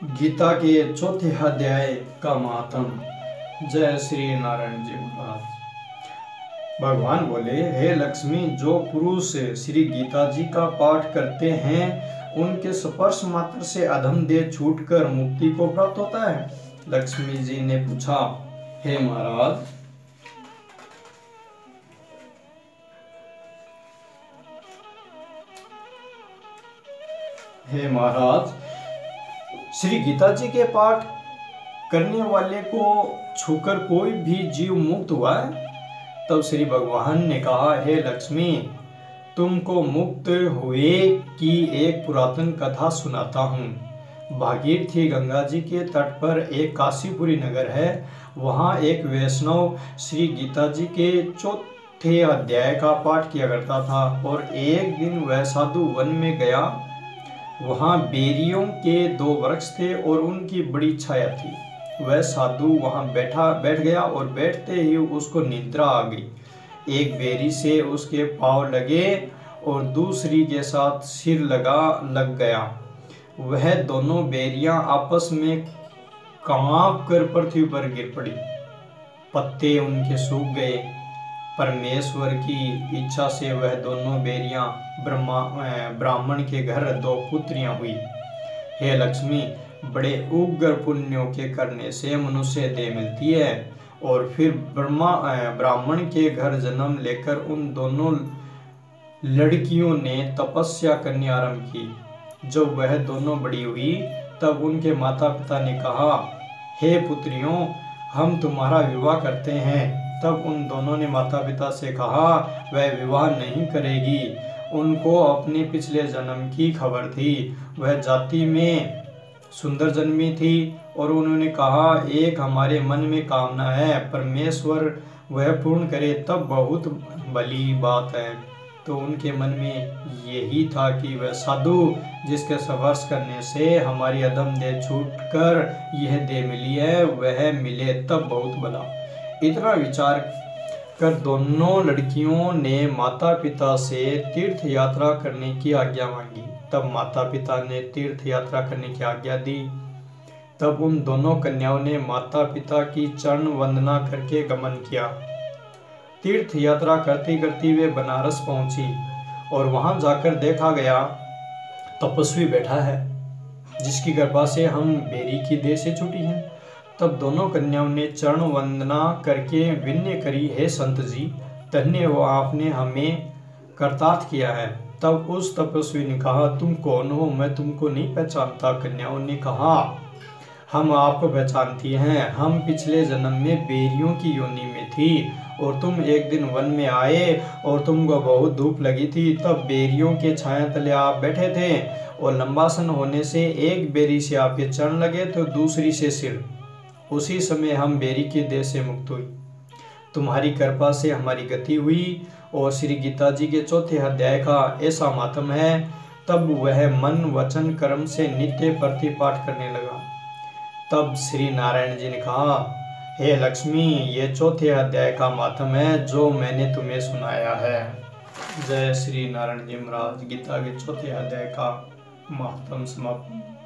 गीता के चौथे अध्याय का मातम। जय श्री नारायण जी महाराज। भगवान बोले, हे लक्ष्मी, जो पुरुष श्री गीता जी का पाठ करते हैं, उनके स्पर्श मात्र से अधम देह छूटकर मुक्ति को प्राप्त होता है? लक्ष्मी जी ने पूछा, हे महाराज हे महाराज श्री गीता जी के पाठ करने वाले को छूकर कोई भी जीव मुक्त हुआ है? तब श्री भगवान ने कहा, हे लक्ष्मी, तुमको मुक्त हुए की एक पुरातन कथा सुनाता हूँ। भागीरथी गंगा जी के तट पर एक काशीपुरी नगर है। वहाँ एक वैष्णव श्री गीता जी के चौथे अध्याय का पाठ किया करता था और एक दिन वह साधु वन में गया वहाँ बेरियों के दो वृक्ष थे और उनकी बड़ी छाया थी। वह साधु वहाँ बैठा, बैठ गया और बैठते ही उसको निद्रा आ गई। एक बेरी से उसके पाँव लगे और दूसरी के साथ सिर लगा, लग गया। वह दोनों बेरियाँ आपस में काँप कर पृथ्वी पर गिर पड़ी। पत्ते उनके सूख गए। परमेश्वर की इच्छा से वह दोनों बेरियाँ ब्रह्मा ब्राह्मण के घर दो पुत्रियाँ हुई। हे लक्ष्मी, बड़े उग्र पुण्यों के करने से मनुष्य देह मिलती है और फिर ब्रह्मा ब्राह्मण के घर जन्म लेकर उन दोनों लड़कियों ने तपस्या करनी आरंभ की। जब वह दोनों बड़ी हुई, तब उनके माता पिता ने कहा, हे पुत्रियों, हम तुम्हारा विवाह करते हैं। तब उन दोनों ने माता पिता से कहा, वह विवाह नहीं करेगी। उनको अपने पिछले जन्म की खबर थी। वह जाति में सुंदर जन्मी थी और उन्होंने कहा, एक हमारे मन में कामना है, परमेश्वर वह पूर्ण करे, तब बहुत भली बात है। तो उनके मन में यही था कि वह साधु, जिसके संवर्ष करने से हमारी अदम दे छूट कर यह दे मिली है, वह मिले तब बहुत भला इतना विचार कर दोनों लड़कियों ने माता पिता से तीर्थ यात्रा करने की आज्ञा मांगी। तब माता पिता ने तीर्थ यात्रा करने की आज्ञा दी। तब उन दोनों कन्याओं ने माता पिता की चरण वंदना करके गमन किया। तीर्थ यात्रा करती करती वे बनारस पहुँची और वहाँ जाकर देखा गया, तपस्वी बैठा है, जिसकी कृपा से हम बेरी की देह से छुटी हैं। तब दोनों कन्याओं ने चरण वंदना करके विनय करी, हे संत जी धन्य वो आपने हमें करतार्थ किया है तब उस तपस्वी ने कहा, तुम कौन हो? मैं तुमको नहीं पहचानता कन्याओं ने कहा, हम आपको पहचानती हैं। हम पिछले जन्म में बेरियों की योनि में थी और तुम एक दिन वन में आए और तुमको बहुत धूप लगी थी। तब बेरियों के छाया तले आप बैठे थे और लंबासन होने से एक बेरी से आपके चरण लगे तो दूसरी से सिर। उसी समय हम बेरी के देह से मुक्त हुई। तुम्हारी कृपा से हमारी गति हुई और श्री गीता जी के चौथे अध्याय का ऐसा मातम है, तब वह मन, वचन, कर्म से नित्य प्रति पाठ करने लगा। तब श्री नारायण जी ने कहा, हे लक्ष्मी, ये चौथे अध्याय का मातम है जो मैंने तुम्हें सुनाया है। जय श्री नारायण जी महाराज, गीता के चौथे अध्याय का मातम समाप्त।